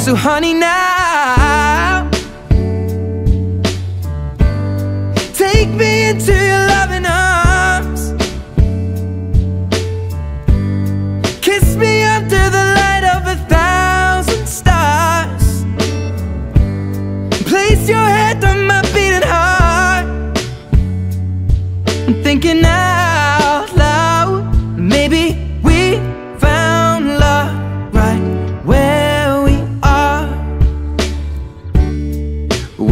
So, honey, now take me into your loving arms. Kiss me under the light of a thousand stars. Place your head on my beating heart. I'm thinking out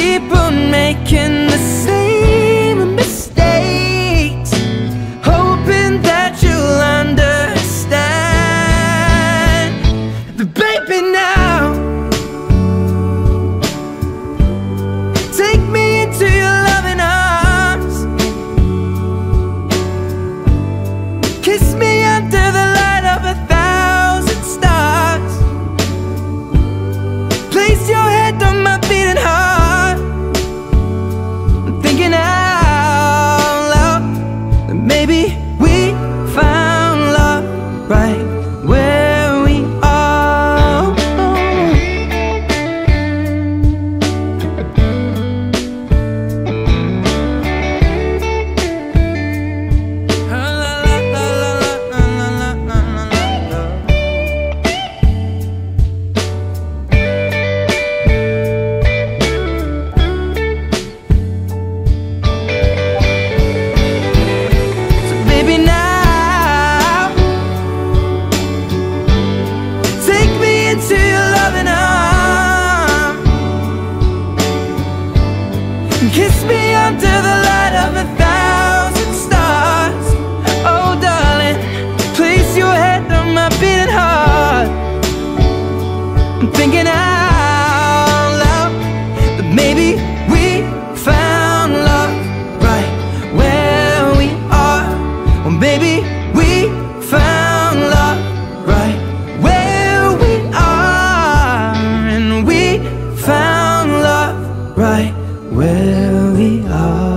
keep on making the same right thinking out loud that maybe we found love right where we are. Well, maybe we found love right where we are, and we found love right where we are.